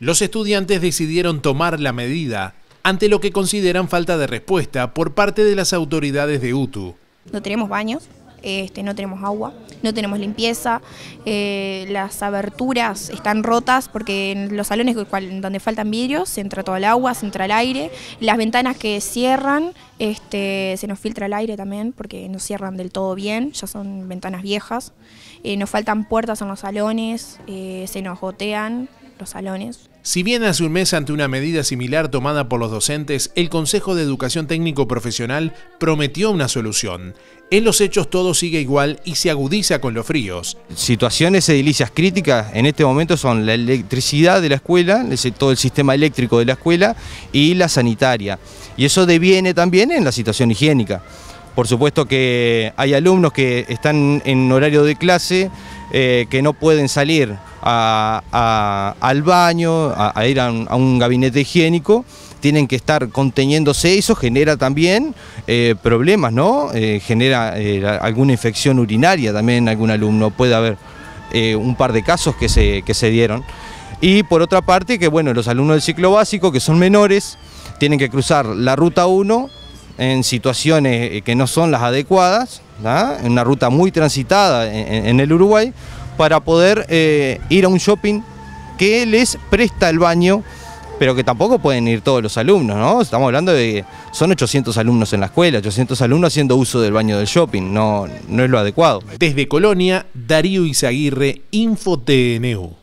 Los estudiantes decidieron tomar la medida ante lo que consideran falta de respuesta por parte de las autoridades de UTU. No tenemos baños, este, no tenemos agua, no tenemos limpieza, eh, las aberturas están rotas porque en los salones donde faltan vidrios se entra todo el agua, se entra el aire, las ventanas que cierran, este, se nos filtra el aire también porque no cierran del todo bien, ya son ventanas viejas, eh, nos faltan puertas en los salones, eh, se nos gotean los salones. Si bien hace un mes ante una medida similar tomada por los docentes, el Consejo de Educación Técnico Profesional prometió una solución. En los hechos todo sigue igual y se agudiza con los fríos. Situaciones edilicias críticas en este momento son la electricidad de la escuela, todo el sistema eléctrico de la escuela y la sanitaria. Y eso deviene también en la situación higiénica. Por supuesto que hay alumnos que están en horario de clase, eh, que no pueden salir al baño, a, ir a un, gabinete higiénico, tienen que estar conteniéndose, eso genera también eh, problemas, ¿no? Eh, genera eh, alguna infección urinaria también en algún alumno, puede haber un par de casos que se, que se dieron. Y por otra parte, que bueno, los alumnos del ciclo básico, que son menores, tienen que cruzar la ruta 1 en situaciones que no son las adecuadas, en una ruta muy transitada en el Uruguay, para poder eh, ir a un shopping que les presta el baño, pero que tampoco pueden ir todos los alumnos, ¿no? Estamos hablando de, son 800 alumnos en la escuela, 800 alumnos haciendo uso del baño del shopping, no, no es lo adecuado. Desde Colonia, Darío Izaguirre, InfoTNU.